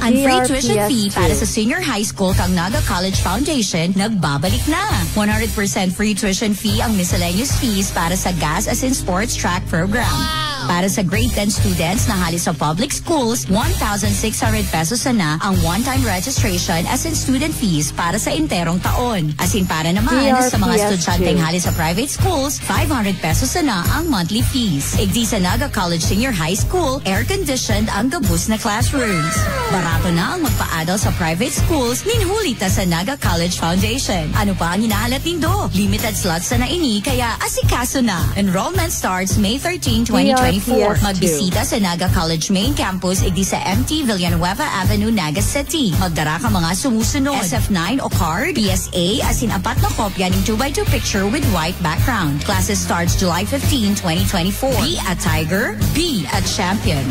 ang free tuition DRPS2. fee para sa senior high school kang Naga College Foundation nagbabalik na. 100% free tuition fee ang miscellaneous fees para sa gas as in sports track program. Para sa grade 10 students na halis sa public schools, 1,600 pesos na ang one-time registration as in student fees para sa interong taon. As in para naman sa mga DRPS2. estudyanteng halis sa private schools, 500 pesos na ang monthly fees. Igdi sa Naga College Senior High School, air-conditioned ang gabus na classrooms. Barato na ang magpa-adult sa private schools, ninhulita sa Naga College Foundation. Ano pa ang hinahalat nindo? Limited slots na naini, kaya asikaso na. Enrollment starts May 13, 2024. DRPS2. Magbisita sa Naga College Main Campus, igdi sa MT Villanueva Avenue, Naga City. Magdara ka mga sumusunod. SF9 o card, PSA, as in apat na kopya ng 2x2 picture with white background. Classes starts July 15, 2024. Be a Tiger, be a champion.